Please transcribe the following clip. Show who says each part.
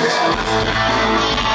Speaker 1: lies